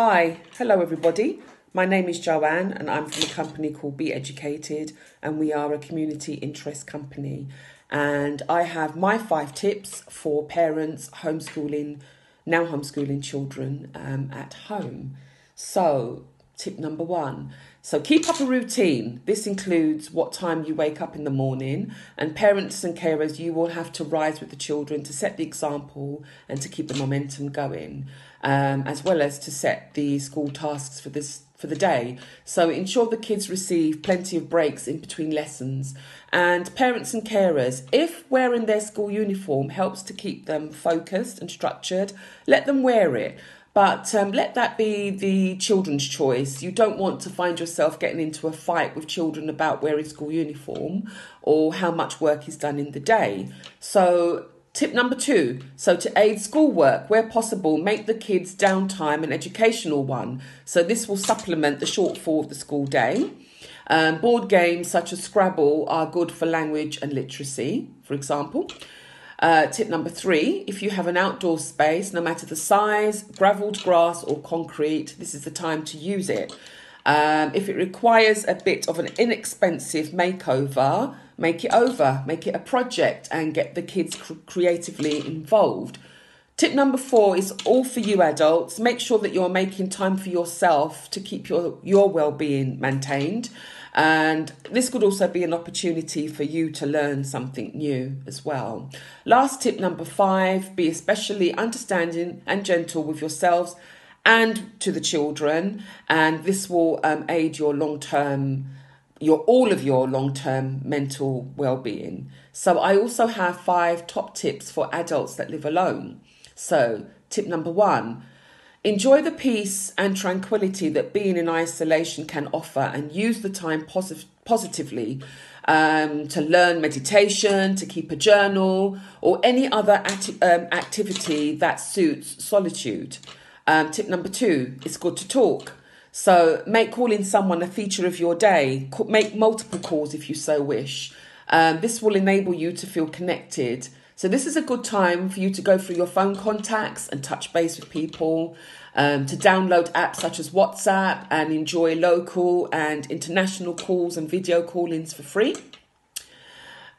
Hi, hello everybody. My name is Joanne and I'm from a company called Be Educated and we are a community interest company. And I have my five tips for parents homeschooling, now homeschooling children um, at home. So, tip number one. So, keep up a routine. This includes what time you wake up in the morning, and parents and carers, you will have to rise with the children to set the example and to keep the momentum going, um, as well as to set the school tasks for this for the day. So ensure the kids receive plenty of breaks in between lessons. And parents and carers, if wearing their school uniform helps to keep them focused and structured, let them wear it. But um, let that be the children's choice. You don't want to find yourself getting into a fight with children about wearing school uniform or how much work is done in the day. So Tip number two so to aid schoolwork, where possible, make the kids' downtime an educational one. So this will supplement the shortfall of the school day. Um, board games such as Scrabble are good for language and literacy, for example. Uh, tip number three if you have an outdoor space, no matter the size, gravelled grass or concrete, this is the time to use it. Um, if it requires a bit of an inexpensive makeover, make it over, make it a project, and get the kids cr- creatively involved. Tip number four is all for you adults. Make sure that you're making time for yourself to keep your, your well being maintained. And this could also be an opportunity for you to learn something new as well. Last tip number five be especially understanding and gentle with yourselves and to the children, and this will um, aid your long term your all of your long-term mental well-being. So I also have five top tips for adults that live alone. So, tip number 1, enjoy the peace and tranquility that being in isolation can offer and use the time posi- positively um, to learn meditation, to keep a journal, or any other um, activity that suits solitude. Um, tip number two, it's good to talk. So make calling someone a feature of your day. Make multiple calls if you so wish. Um, this will enable you to feel connected. So this is a good time for you to go through your phone contacts and touch base with people. Um, to download apps such as WhatsApp and enjoy local and international calls and video callings for free.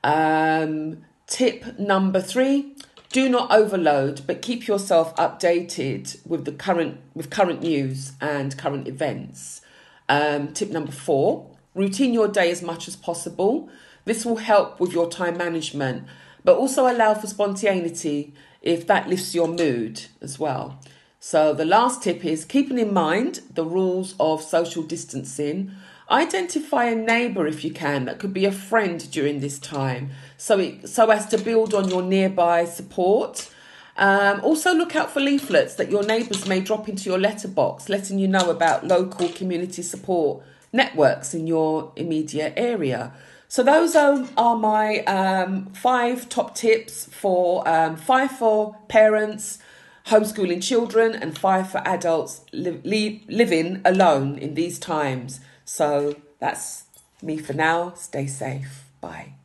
Um, tip number three do not overload, but keep yourself updated with the current with current news and current events. Um, tip number four: routine your day as much as possible. This will help with your time management, but also allow for spontaneity if that lifts your mood as well. So the last tip is keeping in mind the rules of social distancing Identify a neighbour if you can that could be a friend during this time, so it, so as to build on your nearby support. Um, also, look out for leaflets that your neighbours may drop into your letterbox, letting you know about local community support networks in your immediate area. So those are, are my um, five top tips for um, five for parents homeschooling children and five for adults li- li- living alone in these times. So that's me for now. Stay safe. Bye.